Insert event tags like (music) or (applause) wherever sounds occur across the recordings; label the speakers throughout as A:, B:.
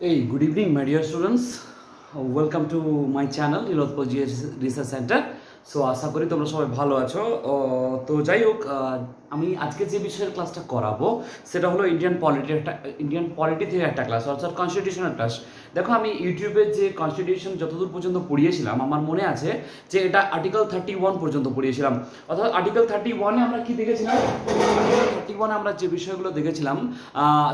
A: Hey, good evening, my dear students. Uh, Welcome to my channel, Ilotpoji Research Center. So আশা করি তোমরা সবাই ভালো আছো ও, তো যাই হোক আহ, আমি আজকে যে বিষয়ের ক্লাসটা করাবো সেটা হলো ইন্ডিয়ান পলিটি একটা ইন্ডিয়ান পলিটি থেকে একটা ক্লাস অর্থাৎ কনস্টিটিউশনাল ক্লাস দেখো, আমি ইউটিউবে যে কনস্টিটিউশন যতদূর পর্যন্ত পড়িয়েছিলাম, আমার মনে আছে যে এটা আর্টিকেল থার্টি ওয়ান পর্যন্ত পড়িয়েছিলাম। অর্থাৎ আর্টিকেল থার্টি ওয়ানে আমরা কি দেখেছিলাম? থার্টি ওয়ানে আমরা যে বিষয়গুলো দেখেছিলাম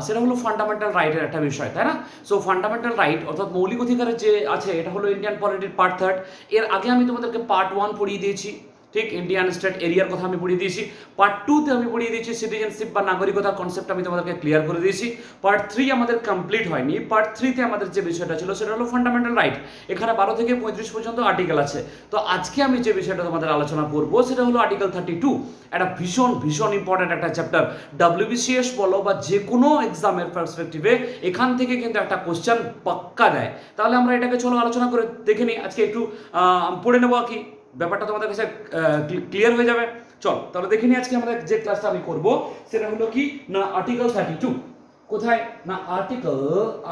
A: সেটা হলো ফান্ডামেন্টাল রাইটের একটা বিষয়, তাই না? সো ফান্ডামেন্টাল রাইট অর্থাৎ মৌলিক অধিকারের যে আছে, এটা হলো ইন্ডিয়ান পলিটির পার্ট থার্ড এর আগে আমি তোমাদেরকে পার্ট ওয়ান পড়িয়ে দিয়েছি। ঠিক ইন্ডিয়ান স্টেট এরিয়ার কথা আমি পড়িয়ে দিয়েছি। পার্ট টুতে আমি পড়িয়ে দিয়েছি সিটিজেনশিপ বা নাগরিকতার কনসেপ্ট আমি তোমাদেরকে ক্লিয়ার করে দিয়েছি। পার্ট থ্রি আমাদের কমপ্লিট হয়নি। পার্ট থ্রিতে আমাদের যে বিষয়টা ছিল সেটা হলো ফান্ডামেন্টাল রাইট এখানে বারো থেকে পঁয়ত্রিশ পর্যন্ত আর্টিকেল আছে। তো আজকে আমি যে বিষয়টা তোমাদের আলোচনা করব সেটা হলো আর্টিকেল থার্টি টু একটা ভীষণ ভীষণ ইম্পর্ট্যান্ট একটা চ্যাপ্টার ডাব্লিউবিসিএস বলো বা যে কোনো এক্সামের পার্সপেক্টিভে এখান থেকে কিন্তু একটা কোশ্চেন পাক্কা দেয়। তাহলে আমরা এটাকে চলো আলোচনা করে দেখে নিই। আজকে একটু পড়ে নেব কি। ব্যাপারটা তোমাদের কাছে ক্লিয়ার হয়ে যাবে। চল, তাহলে দেখে নিই আজকে আমাদের যে ক্লাসটা আমি করব, সেটা হলো কি? না আর্টিকেল থার্টি টু কোথায়? না article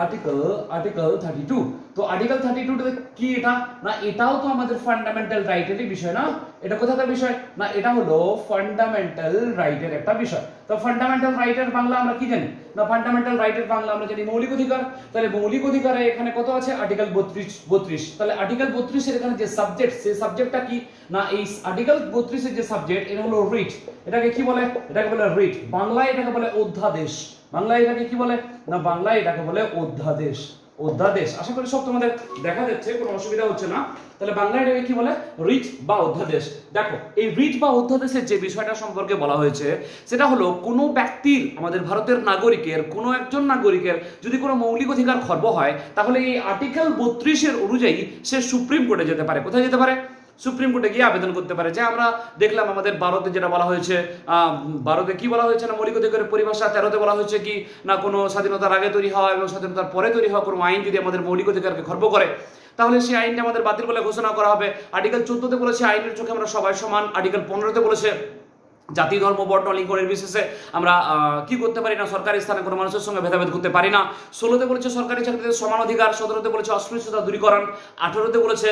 A: article article thirty two তো আর্টিকেল থার্টি টু কি এটা? না, এটাও তো আমাদের ফান্ডামেন্টাল রাইটেরই বিষয় না? এটা কোথাকার বিষয়? না, এটা হলো ফান্ডামেন্টাল রাইটের একটা বিষয়। তো ফান্ডামেন্টাল রাইটের বাংলা আমরা কি জানি? না ফান্ডামেন্টাল রাইটের বাংলা আমরা জানি মৌলিক অধিকার। তাহলে মৌলিক অধিকারে এখানে কত আছে? আর্টিকেল বত্রিশ বত্রিশ। তাহলে আর্টিকেল বত্রিশের এখানে যে সাবজেক্ট সেই সাবজেক্টটা কি? না, এই আর্টিকেল বত্রিশের যে সাবজেক্ট এটা হলো রিট এটাকে কি বলে? এটাকে বলে রিট বাংলায় এটাকে বলে অধ্যাদেশ। বাংলায় এটাকে কি বলে? না বাংলায় এটাকে বলে অধ্যাদেশ। অধ্যাদেশ। আশা করি সব তোমাদের দেখা যাচ্ছে, কোনো অসুবিধা হচ্ছে না। তাহলে বাংলায় এটাকে কি বলে? রিট বা অধ্যাদেশ। দেখো, এই রিট বা অধ্যাদেশের যে বিষয়টা সম্পর্কে বলা হয়েছে, সেটা হলো কোনো ব্যক্তির, আমাদের ভারতের নাগরিকের, কোনো একজন নাগরিকের যদি কোনো মৌলিক অধিকার খর্ব হয়, তাহলে এই আর্টিকেল বত্রিশের অনুযায়ী সে সুপ্রিম কোর্টে যেতে পারে। কোথায় যেতে পারে? সুপ্রিম কোর্টে গিয়ে আবেদন করতে পারে। যে আমরা দেখলাম আমাদের ভারতে যেটা বলা হয়েছে ভারতে কি বলা হয়েছে না মৌলিক অধিকারের পরিভাষা তেরোতে বলা হয়েছে কি না কোনো স্বাধীনতার আগে তৈরি হওয়া এবং স্বাধীনতার পরে তৈরি হওয়া কোনো আইন যদি আমাদের মৌলিক অধিকারকে খর্ব করে, তাহলে সেই আইনটা আমাদের বাতিল বলে ঘোষণা করা হবে। আর্টিকেল চোদ্দতে বলেছে, আইনের চোখে আমরা সবাই সমান। আর্টিকেল পনেরোতে বলেছে জাতি, ধর্ম, বর্ণ, লিঙ্গ, নির্বিশেষে আমরা কি করতে পারি না? সরকারি স্থানে কোনো মানুষের সঙ্গে ভেদাভেদ করতে পারি না। ষোলোতে বলেছে সরকারি চাকরিতে সমান অধিকার, সতেরোতে বলেছে অস্পৃশ্যতা দূরীকরণ, আঠেরোতে বলেছে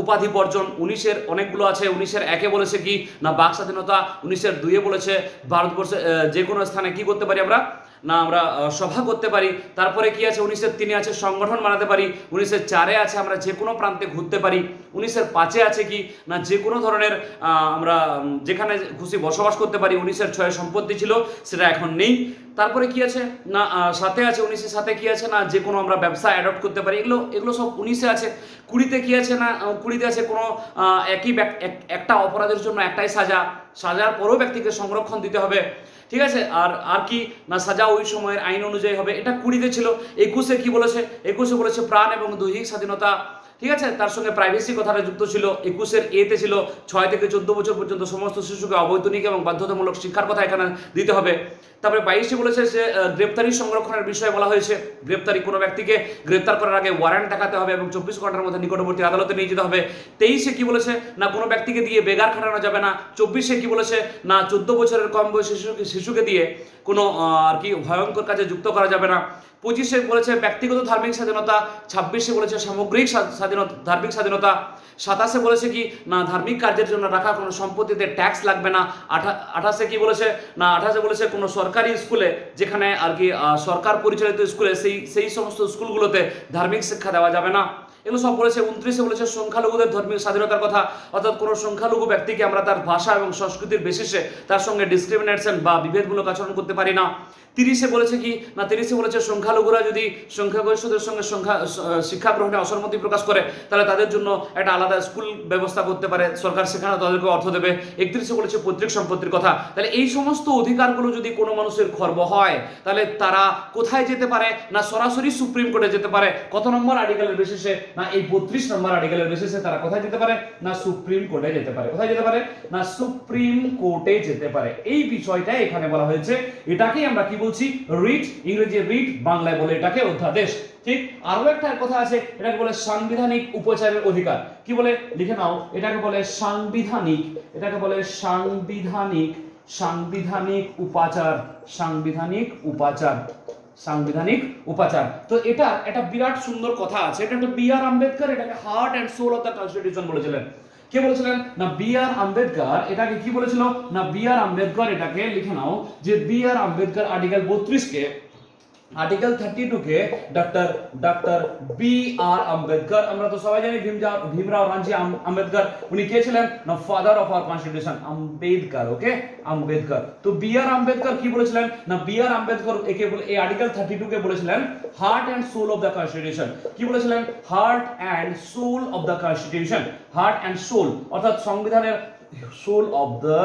A: উপাধি বর্জন, উনিশের অনেকগুলো আছে, উনিশের একে বলেছে কি? না, বাক স্বাধীনতা, উনিশের দুইয়ে বলেছে, ভারতবর্ষে যে কোনো স্থানে কি করতে পারি আমরা? না, আমরা সভা করতে পারি। তারপরে কি আছে? উনিশের তিনে আছে, সংগঠন বানাতে পারি। উনিশের চারে আছে, আমরা যে কোনো প্রান্তে ঘুরতে পারি। উনিশের পাঁচে আছে কি? না যে কোনো ধরনের আমরা যেখানে খুশি বসবাস করতে পারি, উনিশের ছয়ে সম্পত্তি ছিল, সেটা এখন নেই। তারপরে কি আছে? না সাথে আছে, উনিশের সাথে কি আছে? না যে কোনো আমরা ব্যবসা অ্যাডপ্ট করতে পারি। এগুলো এগুলো সব উনিশে আছে। কুড়িতে কি আছে? না কুড়িতে আছে কোনো একই একটা অপরাধের জন্য একটাই সাজা। সাজার পরও ব্যক্তিকে সংরক্ষণ দিতে হবে। ঠিক আছে? আর আর কি না সাজা ওই সময়ের আইন অনুযায়ী হবে? এটা কুড়িতে ছিল। একুশে কি বলেছে? একুশে বলেছে প্রাণ এবং দৈহিক স্বাধীনতা। ঠিক আছে? তার সঙ্গে প্রাইভেসি কথাটা যুক্ত ছিল। একুশের এতে ছিল ছয় থেকে চোদ্দ বছর পর্যন্ত সমস্ত শিশুকে অবৈতনিক এবং বাধ্যতামূলক শিক্ষার কথা এখানে দিতে হবে। তারপরে বাইশে বলেছে যে গ্রেপ্তারি সংরক্ষণের বিষয়ে বলা হয়েছে, গ্রেপ্তারি কোনো ব্যক্তিকে গ্রেপ্তার করার আগে ওয়ারেন্ট দেখাতে হবে এবং চব্বিশ ঘণ্টার মধ্যে নিকটবর্তী আদালতে নিয়ে যেতে হবে। তেইশে কি বলেছে? না, কোনো ব্যক্তিকে দিয়ে বেগার খাটানো যাবে না। চব্বিশে কি বলেছে? না, চোদ্দ বছরের কম বয়সী শিশুকে শিশুকে দিয়ে কোনো আর কি ভয়ঙ্কর কাজে যুক্ত করা যাবে না। পঁচিশে বলেছে ব্যক্তিগত ধার্মিক স্বাধীনতা। ছাব্বিশে বলেছে সামগ্রিক স্বাধীনতা, ধার্মিক স্বাধীনতা। সাতাশে বলেছে কি, না, ধার্মিক কার্যের জন্য রাখা কোনো সম্পত্তিতে ট্যাক্স লাগবে না। আঠা, আঠাশে কি বলেছে? না, আঠাশে বলেছে কোনো সরকারি স্কুলে যেখানে আর কি সরকার পরিচালিত স্কুলে সেই সেই সমস্ত স্কুলগুলোতে ধার্মিক শিক্ষা দেওয়া যাবে না। এগুলো সব বলেছে, উনত্রিশে বলেছে সংখ্যালঘুদের ধর্মীয় স্বাধীনতার কথা। অর্থাৎ কোনো সংখ্যালঘু ব্যক্তিকে আমরা তার ভাষা এবং সংস্কৃতির বেসিসে তার সঙ্গে ডিসক্রিমিনেশন বা বিভেদমূলক আচরণ করতে পারি না। তিরিশে বলেছে কি? না, তিরিশে বলেছে সংখ্যালঘুরা যদি সংখ্যাগরিষ্ঠদের সঙ্গে সংখ্যা শিক্ষা গ্রহণে অসম্মতি প্রকাশ করে, তাহলে তাদের জন্য একটা আলাদা স্কুল ব্যবস্থা করতে পারে। সরকার সেখানে তাদেরকে অর্থ দেবে। একত্রিশে বলেছে পৈতৃক সম্পত্তির কথা। তাহলে এই সমস্ত অধিকারগুলো যদি কোনো মানুষের খর্ব হয়, তাহলে তারা কোথায় যেতে পারে? না, সরাসরি সুপ্রিম কোর্টে যেতে পারে? কত নম্বর আর্টিকেলের বেসিসে না, এই বত্রিশ নম্বর আর্টিকেলের বেসিসে তারা কোথায় যেতে পারে? না, সুপ্রিম কোর্টে যেতে পারে। কোথায় যেতে পারে? না, সুপ্রিম কোর্টে যেতে পারে। এই বিষয়টা এখানে বলা হয়েছে। এটাকেই আমরা কি বলছি রিট ইংরেজি রিট বাংলায় বলে এটাকে অধ্যাদেশ। ঠিক? আরও একটা কথা আছে, এটাকে বলে সাংবিধানিক উপচারের অধিকার। কি বলে? লিখে নাও, এটাকে বলে সাংবিধানিক, এটাকে বলে সাংবিধানিক সাংবিধানিক উপাচার সাংবিধানিক উপাচার সাংবিধানিক উপাচার। তো এটা একটা বিরাট সুন্দর কথা আছে, এটা একটা বি আর আম্বেদকর, এটাকে heart and soul of the constitution বলেছিলেন। কে বলেছিলেন? না বি আর আম্বেদকর। এটাকে কি বলেছিল? না বি আর আম্বেদকর এটাকে লিখে নাও যে বি আর আম্বেদকর আর্টিকেল বত্রিশ কে আর্টিকেল থার্টি টু কে doctor doctor B R Ambedkar আমরা তো সবাই জানি ভীমরাও রামজি আম্বেদকর, উনি কে ছিলেন? না father of our constitution Ambedkar okay Ambedkar. তো বি আর আম্বেদকর কি বলেছিলেন? না বি আর আম্বেদকর একে এই আর্টিকেল থার্টি টু কে বলেছিলেন heart and soul of the constitution কি বলেছিলেন? Heart and soul of the constitution heart and soul অর্থাৎ সংবিধানের soul of the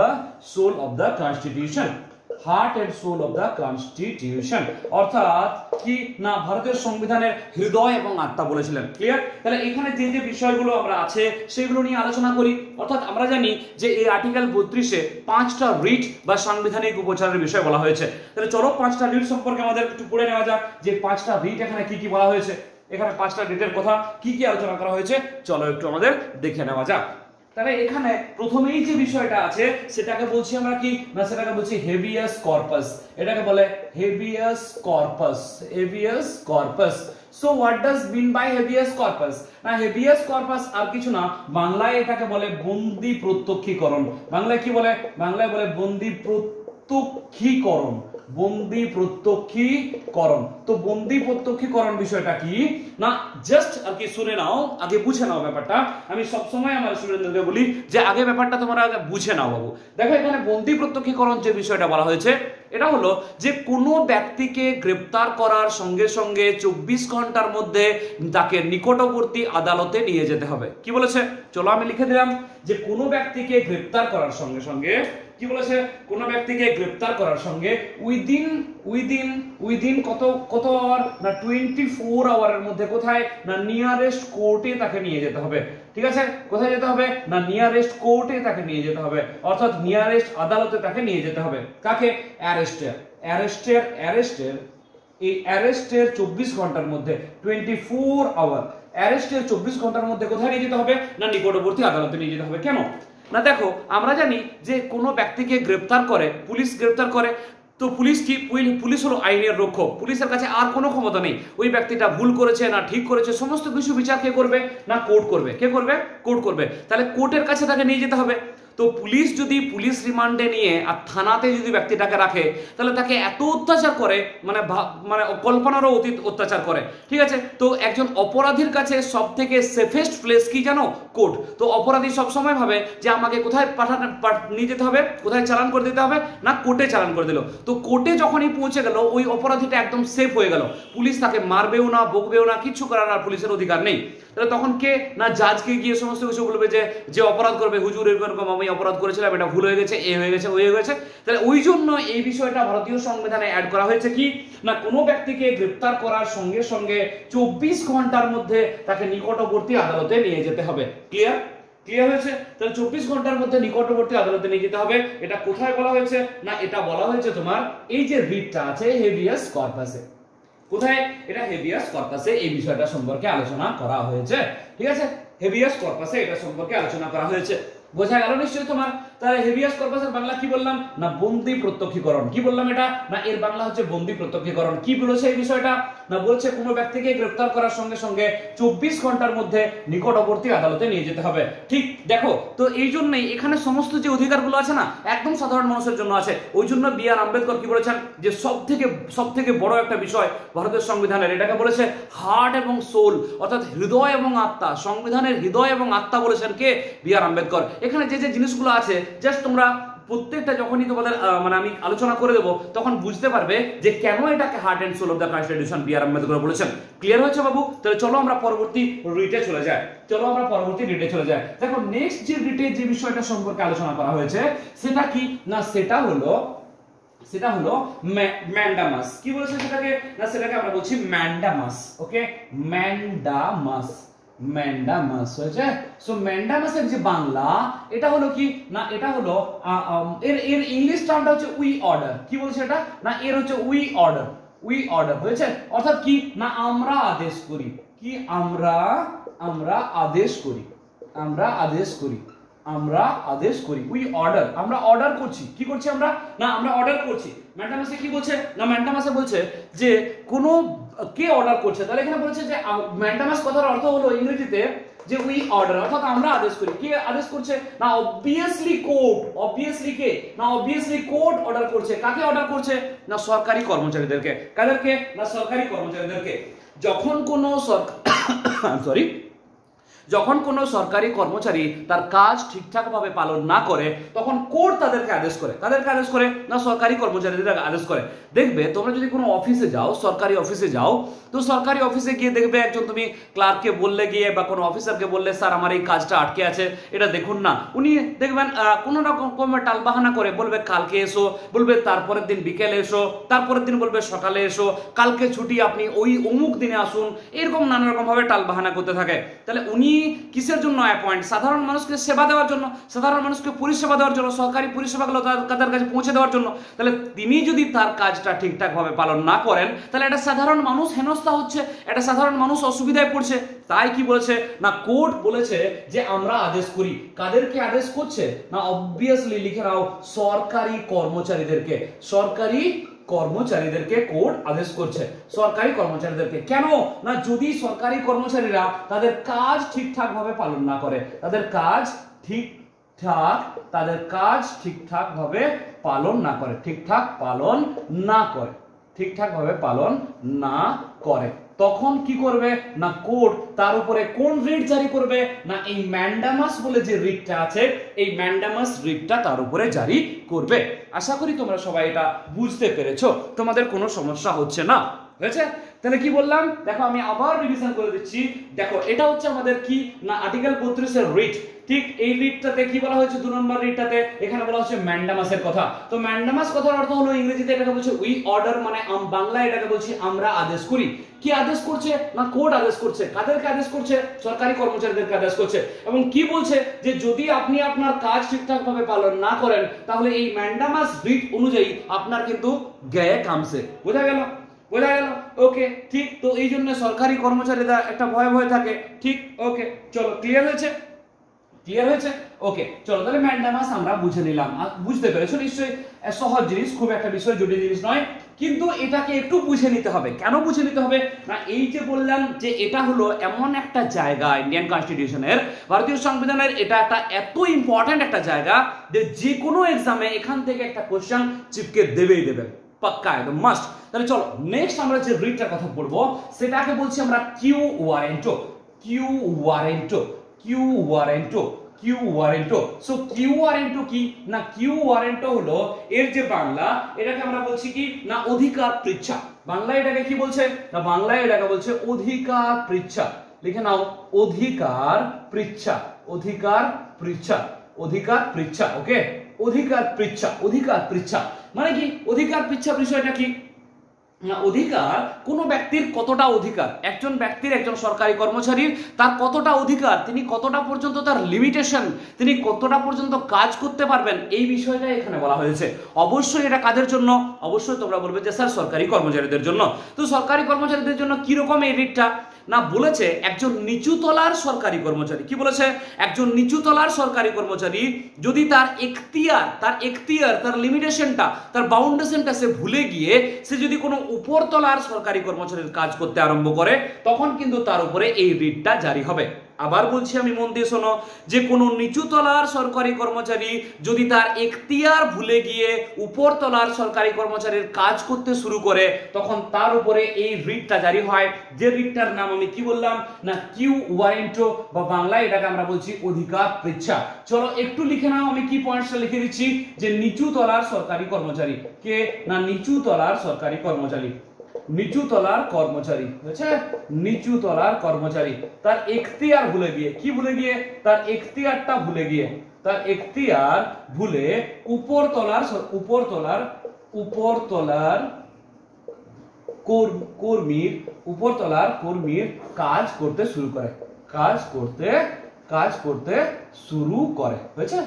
A: soul of the constitution heart and soul of the constitution অর্থাৎ, কি না ভারতের সংবিধানের হৃদয় এবং আত্মা বলেছিলেন? ক্লিয়ার তাহলে এখানে যে যে বিষয়গুলো আমরা আছে, সেগুলো নিয়ে আলোচনা করি। অর্থাৎ আমরা জানি যে এই আর্টিকেল বত্রিশে পাঁচটা রিট বা সাংবিধানিক উপচারের বিষয় বলা হয়েছে। তাহলে চলো পাঁচটা রিট সম্পর্কে আমাদের একটু পড়ে নেওয়া যাক যে পাঁচটা রিট এখানে কি কি বলা হয়েছে। এখানে পাঁচটা রিটের কথা কি কি আলোচনা করা হয়েছে? চলো একটু আমাদের দেখে নেওয়া যাক। তাহলে এখানে প্রথমেই যে বিষয়টা আছে, সেটাকে বলছি আমরা কি? না, সেটাকে বলছি হেভিয়াস কর্পাস এটাকে বলে habeas corpus habeas corpus so what does mean by habeas corpus না হেভিয়াস কর্পাস আর কিছু না, বাংলায় এটাকে বলে বন্দি প্রত্যক্ষীকরণ। বাংলায় কি বলে? বাংলায় বলে বন্দি প্রত্যক্ষীকরণ। বন্দি প্রত্যক্ষীকরণ তো বন্দি প্রত্যক্ষীকরণ বিষয়টা কি? না জাস্ট আর কি শুনে নাও, আগে বুঝে নাও ব্যাপারটা। আমি সব সময় আমার স্টুডেন্টদেরকে বলি যে, আগে ব্যাপারটা তোমরা আগে বুঝে নাও বাবু। দেখো, এখানে বন্দি প্রত্যক্ষীকরণ যে বিষয়টা বলা হয়েছে, এটা হলো যে, কোনো ব্যক্তিকে গ্রেপ্তার করার সঙ্গে সঙ্গে চব্বিশ ঘণ্টার মধ্যে তাকে নিকটবর্তী আদালতে নিয়ে যেতে হবে। কি বলেছে? চলো আমি লিখে দিলাম যে, কোনো ব্যক্তিকে গ্রেপ্তার করার সঙ্গে সঙ্গে কি বলেছে? কোন ব্যক্তিকে গ্রেপ্তার করার সঙ্গে উইদিন উইদিন উইদিন কত কত আওয়ার না টোয়েন্টি ফোর আওয়ারের মধ্যে কোথায়? না নিয়ারেস্ট কোর্টে তাকে নিয়ে যেতে হবে। ঠিক আছে? কোথায় যেতে হবে? না নিয়ারেস্ট কোর্টে তাকে নিয়ে যেতে হবে। অর্থাৎ নিয়ারেস্ট আদালতে তাকে নিয়ে যেতে হবে। কাকে? অ্যারেস্টের অ্যারেস্টের অ্যারেস্টের এই অ্যারেস্টের চব্বিশ ঘণ্টার মধ্যে টোয়েন্টি ফোর আওয়ার অ্যারেস্টের চব্বিশ ঘণ্টার মধ্যে কোথায় নিয়ে যেতে হবে? না নিকটবর্তী আদালতে নিয়ে যেতে হবে। কেন? না, দেখো, আমরা জানি যে কোনো ব্যক্তিকে গ্রেপ্তার করে, পুলিশ গ্রেপ্তার করে, তো পুলিশ কি, পুলিশ হলো আইনের রক্ষক। পুলিশের কাছে আর কোনো ক্ষমতা নেই। ওই ব্যক্তিটা ভুল করেছে না ঠিক করেছে, সমস্ত কিছু বিচার কে করবে না কোর্ট করবে? কে করবে? কোর্ট করবে। তাহলে কোর্টের কাছে তাকে নিয়ে যেতে হবে। তো পুলিশ যদি পুলিশ রিমান্ডে নিয়ে আর থানাতে যদি ব্যক্তিটাকে রাখে, তাহলে তাকে এত অত্যাচার করে মানে মানে কল্পনারও অতীত অত্যাচার করে। ঠিক আছে? তো একজন অপরাধীর কাছে সব থেকে সেফেস্ট প্লেস কি জানো? কোর্ট। তো অপরাধী সবসময় ভাবে যে আমাকে কোথায় পাঠানো নিয়ে যেতে হবে, কোথায় চালান করে দিতে হবে, না কোর্টে চালান করে দিল। তো কোর্টে যখনই পৌঁছে গেল, ওই অপরাধীটা একদম সেফ হয়ে গেল। পুলিশ তাকে মারবেও না, বকবেও না কিছু করার আর পুলিশের অধিকার নেই। তাহলে তখন কে? না জাজকে গিয়ে সমস্ত কিছু বলবে যে যে অপরাধ করবে, হুজুর এরকম, আমি অপরাধ করেছিলাম, এটা ভুল হয়ে গেছে, এ হয়ে গেছে ওই হয়ে গেছে। তাহলে ওই জন্য এই বিষয়টা ভারতীয় সংবিধানে অ্যাড করা হয়েছে কি? না, কোনো ব্যক্তিকে গ্রেপ্তার করার সঙ্গে সঙ্গে চব্বিশ ঘণ্টার মধ্যে তাকে নিকটবর্তী আদালতে নিয়ে যেতে হবে। ক্লিয়ার ক্লিয়ার হয়েছে? তাহলে চব্বিশ ঘণ্টার মধ্যে নিকটবর্তী আদালতে নিয়ে যেতে হবে। এটা কোথায় বলা হয়েছে? না, এটা বলা হয়েছে তোমার এই যে রিটটা আছে হেভিয়াস কর্পাসে কোথায়? এটা হেভিয়াস কর্পাসে এই বিষয়টা সম্পর্কে আলোচনা করা হয়েছে। ঠিক আছে? হেভিয়াস কর্পাসে এটা সম্পর্কে আলোচনা করা হয়েছে। বোঝা গেল নিশ্চয়ই তোমার তাহলে হেভিয়াস কর্পাসের বাংলা কি বললাম? না বন্দি প্রত্যক্ষীকরণ। কি বললাম এটা? না এর বাংলা হচ্ছে বন্দি প্রত্যক্ষীকরণ। কি বলেছে এই বিষয়টা? না বলছে কোনো ব্যক্তিকে গ্রেফতার করার সঙ্গে সঙ্গে চব্বিশ ঘণ্টার মধ্যে নিকটবর্তী আদালতে নিয়ে যেতে হবে। ঠিক, দেখো, তো এই জন্যই এখানে সমস্ত যে অধিকারগুলো আছে না, একদম সাধারণ মানুষের জন্য আছে। ওই জন্য বি আর আম্বেদকর কি বলেছেন? যে সব থেকে সব থেকে বড় একটা বিষয় ভারতের সংবিধানের, এটাকে বলেছে হার্ট এবং সোল, অর্থাৎ হৃদয় এবং আত্মা। সংবিধানের হৃদয় এবং আত্মা বলেছেন কে? B R Ambedkar. এখানে যে যে জিনিসগুলো আছে জাস্ট তোমরা প্রত্যেকটা যখনই তোমাদের মানে আমি আলোচনা করে দেবো, তখন বুঝতে পারবে যে কেন এটাকে heart and soul of the constitution B R Ambedkar বলেছেন। ক্লিয়ার হয়েছে বাবু? তাহলে চলো আমরা পরবর্তী রিটে চলে যাই। চলো আমরা পরবর্তী রিটে চলে যাই। দেখো নেক্সট যে রিটে যে বিষয়টা সম্পর্কে আলোচনা করা হয়েছে, সেটা কি? না, সেটা হলো সেটা হলো ম্যান্ডামাস কি বলছে সেটাকে? না, সেটাকে আমরা বলছি ম্যান্ডামাস ওকে ম্যান্ডামাস ম্যান্ডামাস হয়েছে। সো ম্যান্ডামাসের যে বাংলা, এটা হলো কি? না, এটা হলো এর এর ইংলিশ টার্মটা হচ্ছে উই অর্ডার কি বলছে এটা? না, এর হচ্ছে উই অর্ডার উই অর্ডার হয়েছে অর্থাৎ কি? না, আমরা আদেশ করি। কি আমরা? আমরা আদেশ করি। আমরা আদেশ করি। আমরা আদেশ করি। উই অর্ডার আমরা অর্ডার করছি। কি করছি আমরা? না, আমরা অর্ডার করছি। ম্যান্টামাসে কি বলছে? না ম্যান্টামাসে বলছে যে কোনো কে অর্ডার করছে? তাহলে এখানে বলছে যে ম্যান্ডামাস কথার অর্থ হলো ইংরেজিতে যে উই অর্ডার অর্থাৎ আমরা আদেশ করি। কে আদেশ করছে? না অবভিয়াসলি কোর্ট অবভিয়াসলি কে? না অবভিয়াসলি কোর্ট অর্ডার করছে। কাকে অর্ডার করছে? না, সরকারি কর্মচারীদেরকে। কাদেরকে? না, সরকারি কর্মচারীদেরকে। যখন কোনো সরকার সরি (coughs) যখন কোনো সরকারি কর্মচারী তার কাজ ঠিকঠাকভাবে পালন না করে, তখন কোর্ট তাদেরকে আদেশ করে। তাদেরকে আদেশ করে, না, সরকারি কর্মচারীদের আদেশ করে। দেখবে, তোমরা যদি কোনো অফিসে যাও, সরকারি অফিসে যাও, তো সরকারি অফিসে গিয়ে দেখবে একজন তুমি ক্লার্ককে বললে গিয়ে বা কোনো অফিসারকে বললে, স্যার, আমার এই কাজটা আটকে আছে, এটা দেখুন না। উনি দেখবেন কোনো রকম টালবাহানা করে বলবে, কালকে এসো। বলবে, তারপরের দিন বিকেলে এসো। তারপরের দিন বলবে, সকালে এসো। কালকে ছুটি, আপনি ওই অমুক দিনে আসুন। এরকম নানা রকম ভাবে টালবাহানা করতে থাকে। তাহলে উনি কিসের জন্য অ্যাপয়েন্ট সাধারণ মানুষকে সেবা দেওয়ার জন্য, সাধারণ মানুষকে পরিষেবা দেওয়ার জন্য সরকারি পরিষেবাগুলো তাদের কাছে পৌঁছে দেওয়ার জন্য। তাহলে তিনি যদি তার কাজটা ঠিকঠাকভাবে পালন না করেন, তাহলে একটা সাধারণ মানুষ হেনস্থা হচ্ছে, একটা সাধারণ মানুষ অসুবিধায় পড়ছে। তাই কি বলেছে? না, কোর্ট বলেছে যে আমরা আদেশ করি। কাদেরকে আদেশ করছে? না অবভিয়াসলি লিখে নাও, সরকারি কর্মচারীদেরকে। সরকারি কর্মচারীদেরকে কোর্ট আদেশ করছে। সরকারি কর্মচারীদেরকে। কেন? না, যদি সরকারি কর্মচারীরা তাদের কাজ ঠিকঠাক ভাবে পালন না করে, তাদের কাজ ঠিকঠাক, তাদের কাজ ঠিকঠাক ভাবে পালন না করে, ঠিকঠাক পালন না করে ঠিকঠাক ভাবে পালন না করে। তখন কি করবে? না কোর্ট তার উপরে কোন রিট জারি করবে? না এই ম্যান্ডামাস বলে যে রিটটা আছে, এই ম্যান্ডামাস রিটটা তার উপরে জারি করবে। আশা করি তোমরা সবাই এটা বুঝতে পেরেছ। তোমাদের কোনো সমস্যা হচ্ছে না। হয়েছে? তাহলে কি বললাম? দেখো, আমি আবার রিভিশন করে দিচ্ছি। দেখো, এটা হচ্ছে আমাদের কি? না আর্টিকেল বত্রিশের রিট ঠিক এই রিটটাতে কি বলা হয়েছে? দু নম্বর রিটটাতে এখানে বলা হচ্ছে ম্যান্ডামাসের কথা। তো ম্যান্ডামাস কথার অর্থ হলো ইংরেজিতে এটাকে বলছে উই অর্ডার মানে বাংলায় এটাকে বলছি আমরা আদেশ করি। কি আদেশ করছে? না, কোর্ট আদেশ করছে। কাদেরকে আদেশ করছে? সরকারি কর্মচারীদেরকে আদেশ করছে। এবং কি বলছে? যে যদি আপনি আপনার কাজ ঠিকঠাক ভাবে পালন না করেন, তাহলে এই ম্যান্ডামাস রিট অনুযায়ী আপনার কিন্তু গায়ে কামছে। বোঝা গেল? বোঝা গেল? ওকে ঠিক, তো এই জন্য সরকারি কর্মচারীরা একটা ভয় ভয় থাকে। ঠিক ওকে চলো ক্লিয়ার হয়েছে? ক্লিয়ার হয়েছে? ওকে চলো, তাহলে ম্যান্ডামাস আমরা বুঝে নিলাম। বুঝতে পেরেছ নিশ্চয়ই? সহজ জিনিস, খুব একটা বিষয় জটিল জিনিস নয়। কিন্তু এটাকে একটু বুঝে নিতে হবে। কেন বুঝে নিতে হবে? না, এই যে বললাম যে এটা হলো এমন একটা জায়গা ইন্ডিয়ান কনস্টিটিউশনের ভারতীয় সংবিধানের এটা একটা এত ইম্পর্টেন্ট একটা জায়গা যে যে কোনো এক্সামে এখান থেকে একটা কোশ্চেন চিপকে দেবেই দেবে। পাক্কা একদম মাস্ট তাহলে চলো নেক্সট আমরা যে রিটটার কথা পড়ব সেটাকে বলছি আমরা quo warranto quo warranto quo warranto quo warranto so quo warranto কি? না কিউ ওয়ারেন্টো হলো, এর যে বাংলা, এটাকে আমরা বলছি কি? না, অধিকার পৃচ্ছা। বাংলায় এটাকে কি বলছে? না, বাংলায় এটাকে বলছে অধিকার পৃচ্ছা। লিখে নাও, অধিকার পৃচ্ছা অধিকার পৃচ্ছা অধিকার পৃচ্ছা ওকে অধিকার পৃচ্ছা অধিকার পৃচ্ছা। মানে কি? অধিকার পৃচ্ছা বিষয়টা কি? অধিকার কোনো ব্যক্তির কতটা অধিকার? একজন ব্যক্তির, একজন সরকারি কর্মচারীর তার কতটা অধিকার? তিনি কতটা পর্যন্ত তার লিমিটেশন তিনি কতটা পর্যন্ত কাজ করতে পারবেন? এই বিষয়টা এখানে বলা হয়েছে। অবশ্যই এটা কাদের জন্য? অবশ্যই তোমরা বলবে যে, স্যার, সরকারি কর্মচারীদের জন্য। তো সরকারি কর্মচারীদের জন্য কীরকম এই রিটটা না, বলেছে একজন নিচুতলার সরকারি কর্মচারী। কি বলেছে? একজন নিচুতলার সরকারি কর্মচারী যদি তার এখতিয়ার তার এখতিয়ার, তার লিমিটেশনটা তার বাউন্ডেশনটা সে ভুলে গিয়ে সে যদি কোনো উপরতলার সরকারি কর্মচারীর কাজ করতে আরম্ভ করে, তখন কিন্তু তার উপরে এই রিটটা জারি হবে। আবার বলছি আমি মন দিয়ে শোনো, যে কোনো নিচু তলার সরকারি কর্মচারী যদি তার এখতিয়ার ভুলে গিয়ে উপর তলার সরকারি কর্মচারীর কাজ করতে শুরু করে, তখন তার উপরে এই রিটটা জারি হয়। যে রিটটার নাম আমি কি বললাম? না, কিউ ওয়ারেন্টো বা বাংলায় এটাকে আমরা বলছি অধিকার পৃচ্ছা। চলো একটু লিখে নাও, আমি কি পয়েন্টসটা লিখে দিচ্ছি? যে নিচু তলার সরকারি কর্মচারী। কে? না নিচু তলার সরকারি কর্মচারী। নিচু তলার কর্মচারী, বুঝছে? নিচু তলার কর্মচারী। তার এখতিয়ার ভুলে গিয়ে, কি ভুলে গিয়ে? তার এখতিয়ারটা ভুলে গিয়ে। তার এখতিয়ার ভুলে উপর তলার উপর তলার উপর তলার কর্মীর উপর তলার কর্মীর কাজ করতে শুরু করে। কাজ করতে কাজ করতে শুরু করে হয়েছে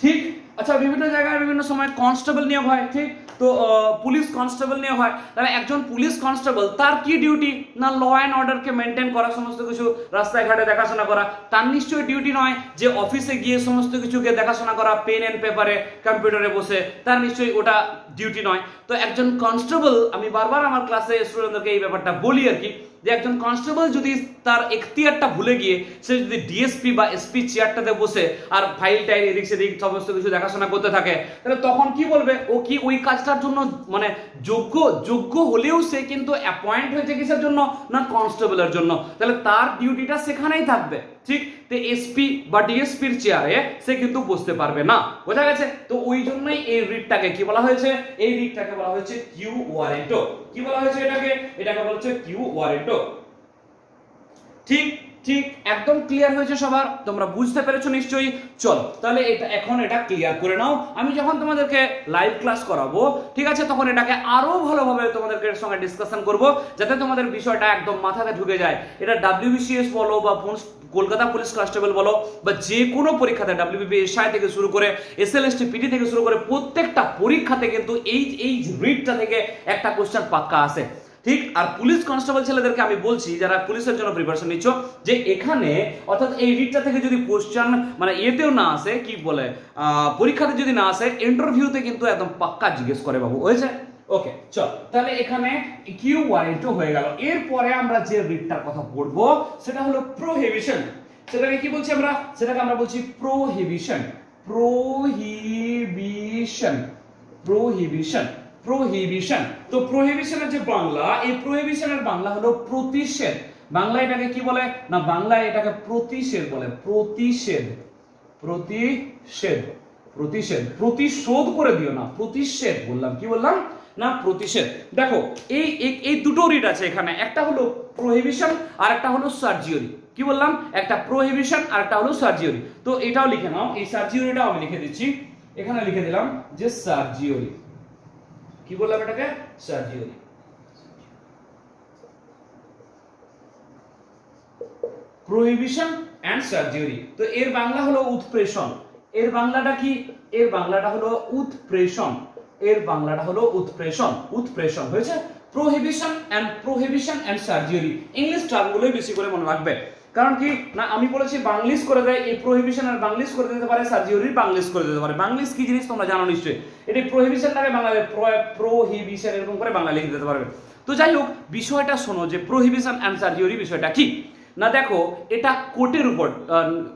A: ঠিক আচ্ছা বিভিন্ন জায়গায় বিভিন্ন সময় কনস্টেবল নিয়োগ হয়, ঠিক? তো পুলিশ কনস্টেবল নিয়োগ হয়। তাহলে একজন পুলিশ কনস্টেবল তার কি ডিউটি না ল অ্যান্ড অর্ডারকে মেনটেন করা, সমস্ত কিছু রাস্তায় ঘাটে দেখাশোনা করা। তার নিশ্চয়ই ডিউটি নয় যে অফিসে গিয়ে সমস্ত কিছুকে দেখাশোনা করা পেন অ্যান্ড পেপারে কম্পিউটারে বসে। তার নিশ্চয়ই ওটা ডিউটি নয়। তো একজন কনস্টেবল আমি বারবার আমার ক্লাসে স্টুডেন্টদেরকে এই ব্যাপারটা বলি আর কি। যে একজন কনস্টেবল যদি তার এখতিয়ারটা ভুলে গিয়ে সে যদি ডিএসপি বা এসপি চেয়ারটাতে বসে আর ফাইল টাইল এদিক সেদিক সমস্ত কিছু দেখাশোনা করতে থাকে, তাহলে তখন কি বলবে? ও কি ওই কাজটার জন্য মানে যোগ্য? যোগ্য হলেও সে কিন্তু অ্যাপয়েন্ট হয়েছে কিসের জন্য? না কনস্টেবলের জন্য। তাহলে তার ডিউটিটা সেখানেই থাকবে। ঠিক, তো এসপি বা ডিএসপির চেয়ারে সে কিন্তু বসতে পারবে না। বোঝা গেছে? তো ওই জন্যই এই রিটটাকে কি বলা হয়েছে? এই রিটটাকে বলা হয়েছে কিউ ওয়ারেন্টো কি বলা হয়েছে এটাকে? এটাকে বলা হচ্ছে কিউ ওয়ারেন্টো ঠিক ঠিক একদম ক্লিয়ার হয়েছে সবার, তোমরা বুঝতে পেরেছ নিশ্চয়ই। চলো, তাহলে এটা এখন এটা ক্লিয়ার করে নাও। আমি যখন তোমাদেরকে লাইভ ক্লাস করাবো, ঠিক আছে, তখন এটাকে আরও ভালোভাবে তোমাদেরকে সঙ্গে ডিসকাশন করব, যাতে তোমাদের বিষয়টা একদম মাথাতে ঢুকে যায়। এটা ডাব্লিউবিসিএস বলো বা কলকাতা পুলিশ কনস্টেবল বলো, বা যে কোনো পরীক্ষাতে ডাব্লিউবিপি এসআই থেকে শুরু করে এসএলএসটি পিটি থেকে শুরু করে প্রত্যেকটা পরীক্ষাতে কিন্তু এই এই রিডটা থেকে একটা কোশ্চেন পাক্কা আসে। ঠিক, আর পুলিশ কনস্টেবল ছেলেদেরকে আমি বলছি, যারা পুলিশের জন্য প্রিপারেশন নিচ্ছ, যে এখানে, অর্থাৎ এই রিটটা থেকে যদি কোশ্চেন মানে এতেও না আসে, কি বলে পরীক্ষাতে যদি না আসে ইন্টারভিউতে কিন্তু একদম পাক্কা জিজ্ঞেস করে বাবু, হয়েছে? ওকে চল, তাহলে এখানে কিউ ওয়ারেন্টও হয়ে গেল। এরপরে আমরা যে রিটটার কথা পড়ব সেটা হলো প্রোহিবিশন সেটাকে কি বলছি আমরা? সেটাকে আমরা বলছি প্রোহিবিশন প্রোহিবিশন প্রোহিবিশন প্রোহিবিশন তো প্রোহিবিশনের যে বাংলা, এই প্রোহিবিশনের বাংলা হলো প্রতিষেধ। বাংলা এটাকে কি বলে? না বাংলা এটাকে প্রতিষেধ বলে। প্রতিষেধ। প্রতিষেধ। প্রতিষেধ। প্রতিশোধ করে দিও না। প্রতিষেধ বললাম। কি বললাম? না, প্রতিষেধ। দেখো, এই এই দুটো রিড আছে এখানে। একটা হলো প্রোহিবিশন আর একটা হলো সার্জিওরি কি বললাম? একটা প্রোহিবিশন আর একটা হলো সার্জিওরি তো এটাও লিখে নাও। এই সার্জিওরিটাও আমি লিখে দিচ্ছি। এখানে লিখে দিলাম যে সার্জিওরি কি বললাম এটাকে? সার্জিওরি প্রোহিবিশন এন্ড সার্জিওরি তো এর বাংলা হলো উৎপ্রেষণ। এর বাংলাটা কি? এর বাংলাটা হলো উৎপ্রেষণ। এর বাংলাটা হলো উৎপ্রেষণ। উৎপ্রেষণ হয়েছে prohibition and prohibition and certiorari English টার্মগুলোই বেশি করে মনে রাখবে। কারণ কি? না, আমি বলেছি বাংলিশ করে দেয়, এই প্রোহিবিশন আর বাংলিশ করে দিতে পারে সার্জিওরি বাংলিশ করে দিতে পারে। বাংলিশ কি জিনিস তোমরা জানো নিশ্চয়ই? এটি প্রোহিবিশনটাকে বাংলায় প্রোহিবিশন এরকম করে বাংলা লিখে দিতে পারবে। তো যাই হোক, বিষয়টা শোনো যে প্রোহিবিশন অ্যান্ড সার্জিওরি বিষয়টা কি? না, দেখো, এটা কোর্টের উপর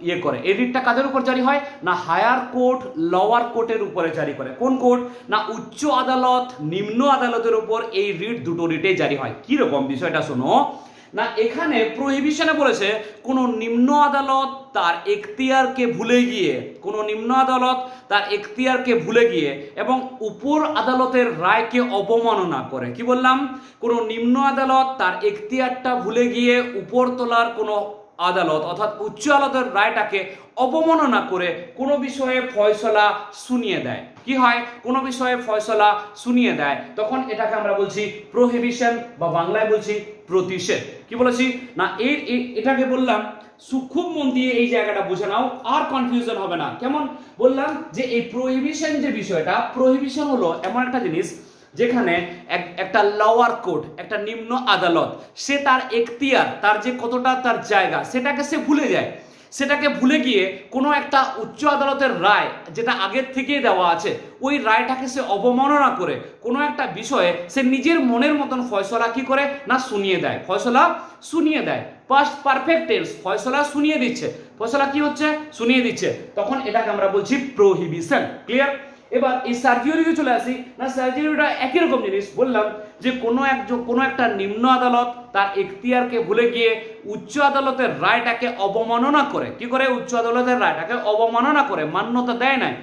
A: ইয়ে করে। এই রিটটা কাদের উপর জারি হয়? না, হায়ার কোর্ট লোয়ার কোর্টের উপরে জারি করে। কোন কোর্ট? না, উচ্চ আদালত, নিম্ন আদালতের উপর এই রিট, দুটো রিটে জারি হয়। কি রকম বিষয়টা শোনো। না, এখানে প্রহিবিশনে বলেছে, কোন নিম্ন আদালত তার এখতিয়ারকে ভুলে গিয়ে, কোন নিম্ন আদালত তার এখতিয়ারকে ভুলে গিয়ে এবং উপর আদালতের রায়কে অবমাননা করে। কি বললাম? কোন নিম্ন আদালত তার এখতিয়ারটা ভুলে গিয়ে উপর তোলার কোনো আদালত অর্থাৎ উচ্চ আদালতের রায়টাকে অবমাননা করে কোনো বিষয়ে ফয়সলা শুনিয়ে দেয়। কি হয়? কোনো বিষয়ে ফয়সলা শুনিয়ে দেয়। তখন এটাকে আমরা বলছি প্রোহিবিশন বা বাংলায় বলছি প্রতিষেধ। কি বলেছি? না, এর এটাকে বললাম খুব মন দিয়ে এই জায়গাটা বুঝে নাও, আর কনফিউশন হবে না। কেমন? বললাম যে এই প্রোহিবিশন যে বিষয়টা প্রোহিবিশন হলো এমন একটা জিনিস যেখানে একটা লোয়ার কোর্ট একটা নিম্ন আদালত, সে তার এখতিয়ার, তার যে কতটা তার জায়গা, সেটাকে সে ভুলে যায়। সেটাকে ভুলে গিয়ে কোনো একটা উচ্চ আদালতের রায় যেটা আগের থেকেই দেওয়া আছে, ওই রায়টাকে সে অবমাননা করে কোনো একটা বিষয়ে সে নিজের মনের মতন ফয়সলা কি করে? না, শুনিয়ে দেয়। ফয়সলা শুনিয়ে দেয়। পাস্ট পারফেক্ট টেন্স ফয়সলা শুনিয়ে দিচ্ছে। ফয়সলা কি হচ্ছে? শুনিয়ে দিচ্ছে। তখন এটাকে আমরা বলছি প্রোহিবিশন ক্লিয়ার এবার এই সার্জিওরিতে চলে আসি। না সার্জিওরিটা একই রকম জিনিস, বললাম যে কোনো এক কোনো একটা নিম্ন আদালত তার এখতিয়ারকে ভুলে গিয়ে উচ্চ আদালতের রায়টাকে অবমাননা করে। কি করে? উচ্চ আদালতের রায়টাকে অবমাননা করে, মান্যতা দেয় নাই।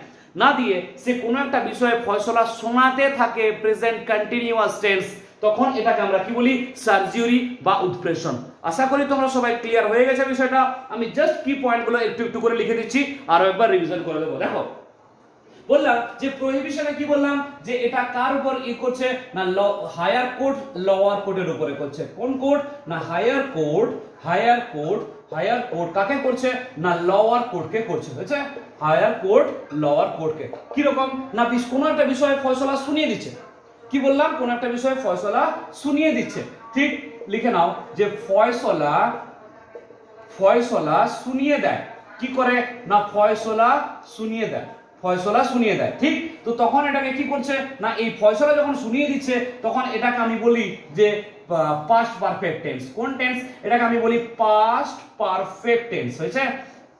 A: না দিয়ে সে কোনো একটা বিষয়ে ফয়সলা শোনাতে থাকে প্রেজেন্ট কন্টিনিউয়াস টেন্স তখন এটাকে আমরা কি বলি? সার্জিওরি বা উৎপ্রেশন আশা করি তোমরা সবাই ক্লিয়ার হয়ে গেছে বিষয়টা। আমি জাস্ট কি পয়েন্টগুলো একটু একটু করে লিখে দিচ্ছি, আরও একবার রিভিশন করে দেবো। দেখো বললাম যে প্রহিবিশনে কি বললাম? যে এটা কার উপর ই করছে না হায়ার কোর্ট লোয়ার কোর্টের উপরে করছে? কোন কোর্ট না higher court higher court higher court কাকে করছে? না লোয়ার কোর্টকে করছে। হয়েছে? হায়ার কোর্ট লোয়ার কোর্টকে কি। রকম? না কোনো একটা বিষয়ে ফয়সলা শুনিয়ে দিচ্ছে। কি বললাম? কোন একটা বিষয়ে ফয়সলা শুনিয়ে দিচ্ছে। ঠিক লিখে নাও যে ফয়সলা ফয়সলা শুনিয়ে দেয়। কি করে? না ফয়সলা শুনিয়ে দেয়। ফয়সলা শুনিয়ে দেয়। ঠিক? তো তখন এটাকে কি করছে? না, এই ফয়সলা যখন শুনিয়ে দিচ্ছে, তখন এটাকে আমি বলি যে পাস্ট পারফেক্ট টেন্স কোন টেন্স এটাকে আমি বলি পাস্ট পারফেক্ট টেন্স হয়েছে?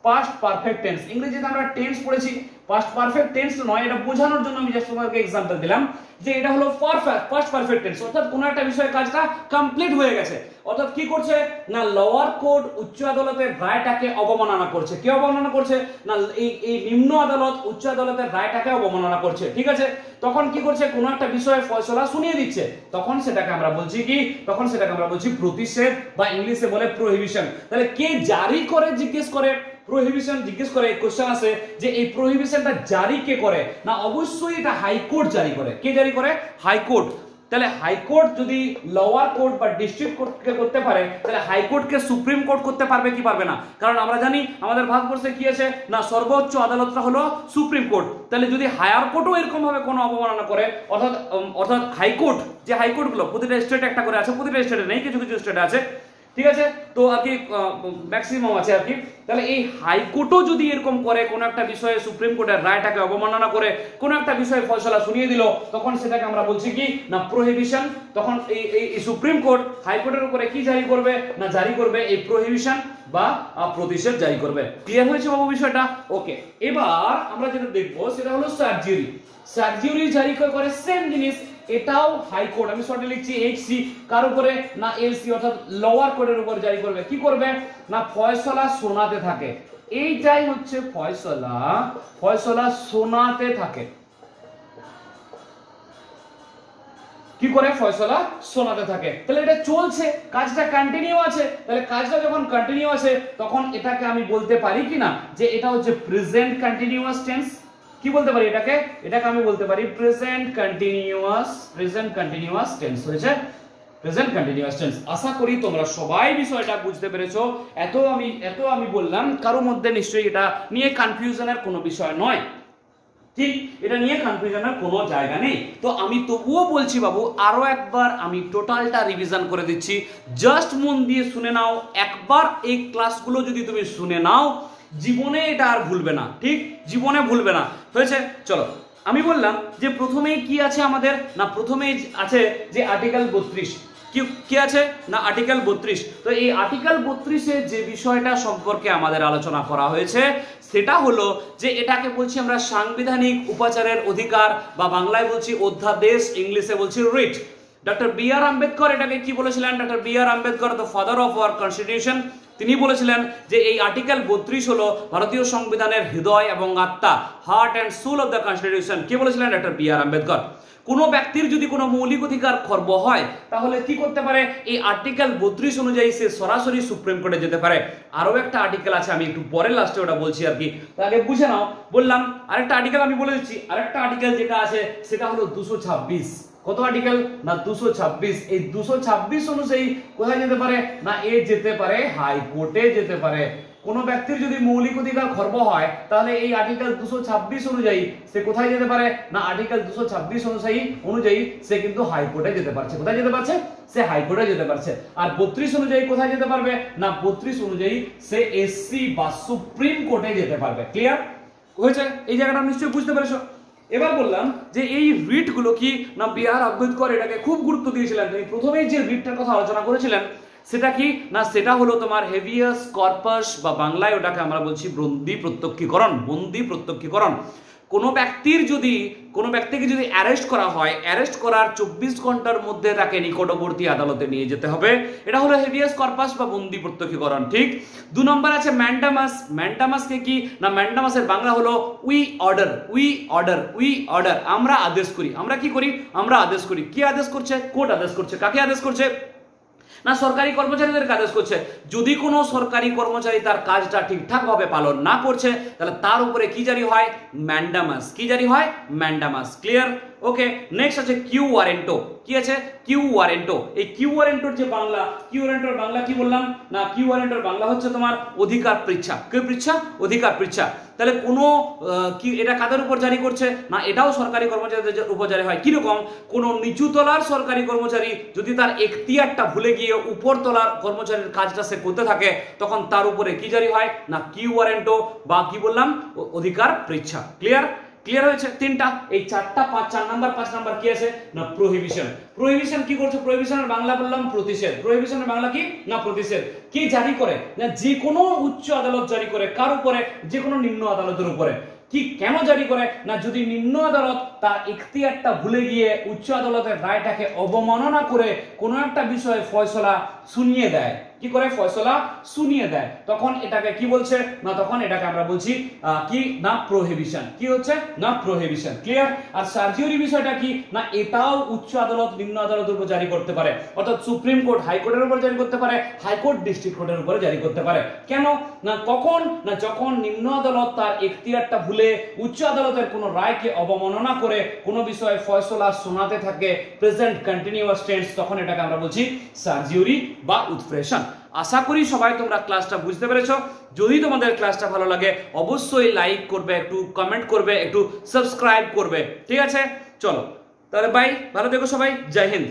A: পাস্ট পারফেক্ট টেন্স ইংরেজিতে আমরা টেন্স পড়েছি। পাস্ট পারফেক্ট টেন্স নয় এটা বোঝানোর জন্য আমি জাস্ট তোমাকে एग्जांपल দিলাম যে এটা হলো পারফেক্ট পাস্ট পারফেক্ট টেন্স অর্থাৎ কোন একটা বিষয়ে কাজটা কমপ্লিট হয়ে গেছে অর্থাৎ কি করছে না লোয়ার কোর্ট উচ্চ আদালতের রায়টাকে অবমাননা করছে কে অবমাননা করছে না এই এই নিম্ন আদালত উচ্চ আদালতের রায়টাকে অবমাননা করছে ঠিক আছে তখন কি করছে কোন একটা বিষয়ে ফয়সলা শুনিয়ে দিচ্ছে তখন সেটাকে আমরা বলছি কি তখন সেটাকে আমরা বলছি প্রতিষেধ বা ইংলিশে বলে প্রহিবিশন তাহলে কে জারি করে জিজ্ঞেস করে প্রহিবিশন জিজ্ঞেস করে কোশ্চেন আছে যে এই প্রহিবিশনটা জারি কে করে? না, অবশ্যই এটা হাইকোর্ট জারি করে। কে জারি করে? হাইকোর্ট তাহলে হাইকোর্ট যদি লোয়ার কোর্ট বা ডিস্ট্রিক্ট কোর্টকে করতে পারে, তাহলে হাইকোর্টকে সুপ্রিম কোর্ট করতে পারবে কি পারবে না? কারণ আমরা জানি, আমাদের ভারতবর্ষে কি আছে? না, সর্বোচ্চ আদালতটা হলো সুপ্রিম কোর্ট তাহলে যদি হায়ার কোর্টও এরকম ভাবে কোনো অবমাননা করে, অর্থাৎ অর্থাৎ হাইকোর্ট যে হাইকোর্টগুলো প্রতিটা স্টেটে একটা করে আছে, প্রতিটা স্টেটে নেই, কিছু কিছু স্টেটে আছে। ঠিক আছে? তো আর কি ম্যাক্সিমাম আছে আর কি। তাহলে এই হাইকোর্টও যদি এরকম করে, কোন একটা বিষয়ে সুপ্রিম কোর্টের রায়টাকে অবমাননা করে, কোনো একটা বিষয়ে ফয়সলা শুনিয়ে দিল, তখন সেটাকে আমরা বলছি কি, না প্রোহিবিশন তখন এই এই সুপ্রিম কোর্ট হাইকোর্টের উপরে কি জারি করবে, না জারি করবে, এই প্রোহিবিশন বা প্রতিষেধ জারি করবে। ক্লিয়ার হয়েছে বাবু বিষয়টা? ওকে এবার আমরা যেটা দেখব, সেটা হলো সার্জারি সার্জারি জারি করে সেম জিনিস এটাও হাইকোর্ট আমি শর্টে লিখছি এইচসি কার উপরে? না এলসি অর্থাৎ লোয়ার কোর্টের উপর জারি করবে। কি করবে? না ফয়সলা শোনাতে থাকে। এইটাই হচ্ছে ফয়সলা। ফয়সলা শোনাতে থাকে। কি করে? ফয়সলা শোনাতে থাকে। তাহলে এটা চলছে। কাজটা কন্টিনিউ আছে। তাহলে কাজটা যখন কন্টিনিউ আছে, তখন এটাকে আমি বলতে পারি কিনা? যে এটা হচ্ছে প্রেজেন্ট কন্টিনিউয়াস টেন্স কি বলতে পারি এটাকে? এটাকে আমি বলতে পারি present continuous present continuous tense হয়েছে? প্রেজেন্ট কন্টিনিউয়াস টেন্স আশা করি তোমরা সবাই বিষয়টা বুঝতে পেরেছ। এত আমি এত আমি বললাম কারোর মধ্যে নিশ্চয়ই এটা নিয়ে কনফিউশনের কোনো বিষয় নয়। ঠিক, এটা নিয়ে কনফিউশনের কোনো জায়গা নেই। তো আমি তবুও বলছি বাবু, আরও একবার আমি টোটালটা রিভিশন করে দিচ্ছি। জাস্ট মন দিয়ে শুনে নাও। একবার এই ক্লাসগুলো যদি তুমি শুনে নাও জীবনে এটা আর ভুলবে না, ঠিক? জীবনে ভুলবে না। হয়েছে? চলো। আমি বললাম যে প্রথমেই কি আছে আমাদের? না, প্রথমেই আছে যে আর্টিকেল বত্রিশ। কি কি আছে? না আর্টিকেল বত্রিশ। তো এই আর্টিকেল বত্রিশে যে বিষয়টা সম্পর্কে আমাদের আলোচনা করা হয়েছে, সেটা হলো যে এটাকে বলছি আমরা সাংবিধানিক উপাচারের অধিকার বা বাংলায় বলছি অধ্যাদেশ, ইংলিশে বলছি writ doctor B R Ambedkar এটাকে কি বলেছিলেন? Doctor B R Ambedkar the father of our constitution তিনি বলেছিলেন যে এই আর্টিকেল বত্রিশ হলো ভারতীয় সংবিধানের হৃদয় এবং আত্মা heart and soul of the constitution কে বলেছিলেন? ডক্টর বি আর আম্বেদকর কোনো ব্যক্তির যদি কোনো মৌলিক অধিকার খর্ব হয়, তাহলে কি করতে পারে? এই আর্টিকেল বত্রিশ অনুযায়ী সে সরাসরি সুপ্রিম কোর্টে যেতে পারে। আরও একটা আর্টিকেল আছে, আমি একটু পরে লাস্টে ওটা বলছি আর কি। তাহলে বুঝে নাও, বললাম, আরেকটা আর্টিকেল আমি বলে দিচ্ছি। আরেকটা আর্টিকেল যেটা আছে, সেটা হলো দুশো ছাব্বিশ। কত আর্টিকেল না দুশো ছাব্বিশ। এই দুশো ছাব্বিশ অনুযায়ী কোথায় যেতে পারে? না এ যেতে পারে হাইকোর্টে যেতে পারে। কোনো ব্যক্তির যদি মৌলিক অধিকার খর্ব হয়, তাহলে এই আর্টিকেল দুশো ছাব্বিশ অনুযায়ী সে কোথায় যেতে পারে? না আর্টিকেল দুশো ছাব্বিশ অনুযায়ী অনুযায়ী সে কিন্তু হাইকোর্টে যেতে পারছে। কোথায় যেতে পারছে? সে হাইকোর্টে যেতে পারছে। আর বত্রিশ অনুযায়ী কোথায় যেতে পারবে? না বত্রিশ অনুযায়ী সে এসসি বা সুপ্রিম কোর্টে যেতে পারবে। ক্লিয়ার হয়েছে? এই জায়গাটা নিশ্চয়ই বুঝতে পেরেছ। এবার বললাম যে এই রিটগুলো কি না বি আর আম্বেদকর এটাকে খুব গুরুত্ব দিয়েছিলেন? তিনি প্রথমেই যে রিটটার কথা আলোচনা করেছিলেন, সেটা কি? না, সেটা হলো তোমার হেভিয়াস কর্পাস বা বাংলায় ওটাকে আমরা বলছি বন্দি প্রত্যক্ষীকরণ বন্দি প্রত্যক্ষীকরণ কোনো ব্যক্তির যদি, কোনো ব্যক্তিকে যদি অ্যারেস্ট করা হয় অ্যারেস্ট করার চব্বিশ ঘণ্টার মধ্যে তাকে নিকটবর্তী আদালতে নিয়ে যেতে হবে। এটা হলো হেভিয়াস কর্পাস বা বন্দি প্রত্যক্ষীকরণ, ঠিক? দু নম্বর আছে ম্যান্ডামাস ম্যান্ডামাসকে কি না ম্যান্ডামাসের বাংলা হলো we order we order we order আমরা আদেশ করি। আমরা কি করি? আমরা আদেশ করি। কি আদেশ করছে? কোর্ট আদেশ করছে। কাকে আদেশ করছে? না সরকারি কর্মচারীদের কাজ করছে? যদি কোনো সরকারি কর্মচারী তার কাজটা ঠিকঠাকভাবে পালন না করছে, তাহলে তার উপরে কি জারি হয়? ম্যান্ডামাস। কি জারি হয়? ম্যান্ডামাস। ক্লিয়ার ওকে নেক্সট আছে কিউ ওয়ারেন্টো কি আছে? কিউ ওয়ারেন্টো এই কিউ ওয়ারেন্টোর যে বাংলা কিউ ওয়ারেন্টোর বাংলা কি বললাম? না কিউ ওয়ারেন্টোর বাংলা হচ্ছে তোমার অধিকার পৃচ্ছা। কে পৃচ্ছা? অধিকার পৃচ্ছা। তাহলে কোনো কি এটা কাদের উপর জারি করছে? না, এটাও সরকারি কর্মচারীদের উপর জারি হয়। কীরকম? কোনো নিচু তলার সরকারি কর্মচারী যদি তার এখতিয়ারটা ভুলে গিয়ে উপরতলার কর্মচারীর কাজটা সে করতে থাকে, তখন তার উপরে কি জারি হয়? না কিউ ওয়ারেন্টো বা কি বললাম? অধিকার পৃচ্ছা। ক্লিয়ার ক্লিয়ার হয়েছে? তিনটা। এই চারটা, পাঁচ, চার নাম্বার, পাঁচ নাম্বার কি আছে? না প্রহিবিশন প্রহিবিশন কি করছে? প্রহিবিশনের বাংলা বললাম প্রতিষেধ। প্রহিবিশনের বাংলা কি? না, প্রতিষেধ। কি জারি করে? না, যে কোনো উচ্চ আদালত জারি করে। কার উপরে? যে কোনো নিম্ন আদালতের উপরে। কি কেন জারি করে? না, যদি নিম্ন আদালত তার ইখতিয়ারটা ভুলে গিয়ে উচ্চ আদালতের রায়টাকে অবমাননা করে কোনো একটা বিষয়ে ফয়সলা শুনিয়ে দেয়। কি করে ফয়সলা শুনিয়ে দেয়? তখন এটাকে কি বলছে? না, তখন এটাকে আমরা বলছি কি? না প্রোহিবিশন কি হচ্ছে? না প্রোহিবিশন ক্লিয়ার আর সার্জিওরি বিষয়টা কি? না, এটাও উচ্চ আদালত, নিম্ন আদালতের উপর জারি করতে পারে। অর্থাৎ সুপ্রিম কোর্ট, হাইকোর্টের উপর জারি করতে পারে, হাইকোর্ট, ডিস্ট্রিক্ট কোর্টের উপরে জারি করতে পারে। কেন? না, কখন? না, যখন নিম্ন আদালত তার এখতিয়ারটা ভুলে উচ্চ আদালতের কোনো রায়কে অবমাননা করে কোনো বিষয়ে ফয়সলা শোনাতে থাকে প্রেজেন্ট কন্টিনিউয়াস টেন্স তখন এটাকে আমরা বলছি সার্জিওরি বা উৎপ্রেশন আশা করি সবাই তোমরা ক্লাসটা বুঝতে পেরেছ। যদি তোমাদের ক্লাসটা ভালো লাগে, অবশ্যই লাইক করবে, একটু কমেন্ট করবে, একটু সাবস্ক্রাইব করবে। ঠিক আছে? চলো। তাহলে বাই ভালো দেখো সবাই। জয় হিন্দ।